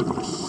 universe.